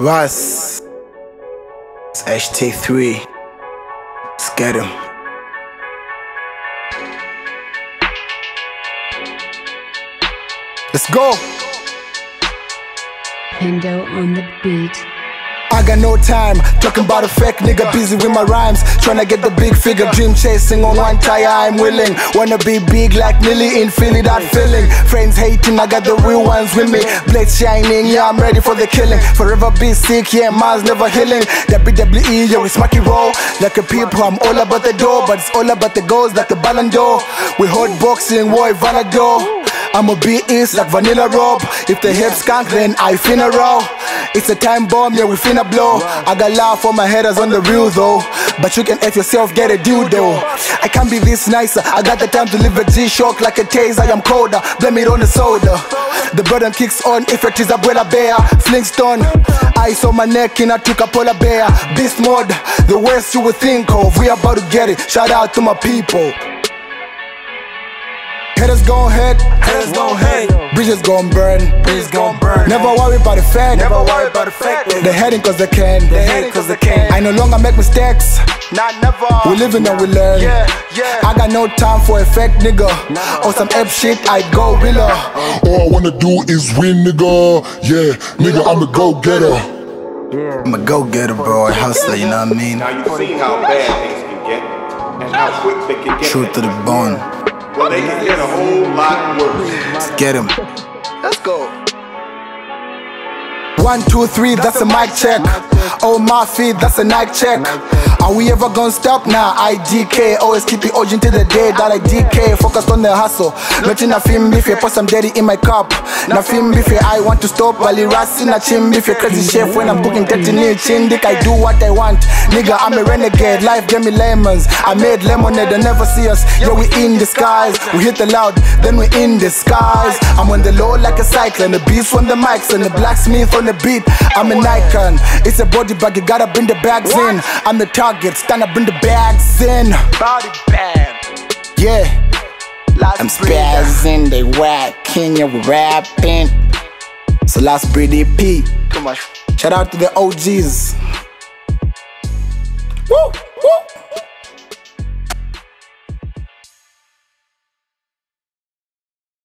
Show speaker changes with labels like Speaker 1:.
Speaker 1: Russ. It's HT3. Let's get him. Let's go.
Speaker 2: Hendo on the beat.
Speaker 1: I got no time, talking about a fake nigga, busy with my rhymes, trying to get the big figure, dream chasing on one tire, I'm willing. Wanna be big like Millie in Philly, that feeling. Friends hating, I got the real ones with me. Blades shining, yeah, I'm ready for the killing. Forever be sick, yeah, Mars never healing. WWE, yeah, we smacky roll. Like a people, I'm all about the door, but it's all about the goals, like the Ballon d'Or. We hot boxing, war, Vanador. I'm a beast like Vanilla Rob. If the hip skunk, then I finna roll. It's a time bomb, yeah, we finna blow. I got love for my headers on the real though. But you can F yourself, get a deal though. I can't be this nicer. I got the time to live a G-Shock like a taser. I'm colder, blame it on the soda. The burden kicks on if it is a Abuela Bear. Flintstone, ice on my neck and I took a polar bear. Beast mode, the worst you would think of. We about to get it. Shout out to my people. Haters gon' hate,
Speaker 3: Haters gon' hate,
Speaker 1: bridges gon' burn.
Speaker 3: bridges gon' burn.
Speaker 1: Never worry about the fact.
Speaker 3: Never worry about the fact.
Speaker 1: They hating cause they can.
Speaker 3: They hate it cause they can.
Speaker 1: I no longer make mistakes.
Speaker 3: Not never.
Speaker 1: We living and we learn.
Speaker 3: Yeah, yeah.
Speaker 1: I got no time for a fake nigga. Or some ape shit, I go real.
Speaker 4: All I wanna do is win, nigga. Yeah, nigga, I'm a go getter.
Speaker 1: I'm a go getter, bro. A hustler, you know what I mean?
Speaker 5: Now you've seen how bad things can get and how quick they can get.
Speaker 1: Truth to the bone.
Speaker 5: Well, they can get a whole lot worse.
Speaker 1: Get him. One, two, three, that's a mic check. Oh, my feet, that's a night check. Are we ever gonna stop? Nah, I DK. Always keep it urgent till the day that I DK. Focused on the hustle. Nothing na film if you put some dirty in my cup. Film if I want to stop. While rasi na chim if you crazy chef. When I'm booking 30 nil chin dick, I do what I want. Nigga, I'm a renegade. Life gave me lemons. I made lemonade, they never see us. Yeah, we in disguise. We hit the loud, then we in disguise. I'm on the low like a cyclone. The beast on the mics and the blacksmith on the beat. I'm an icon. It's a body bag, you gotta bring the bags in. I'm the target, stand up, bring the bags in.
Speaker 3: Body bad.
Speaker 1: Yeah,
Speaker 3: Last
Speaker 1: I'm spazzing, they whacking, we rapping. So last breed P.
Speaker 3: Too much.
Speaker 1: Shout out to the OGs. Woo, Woo!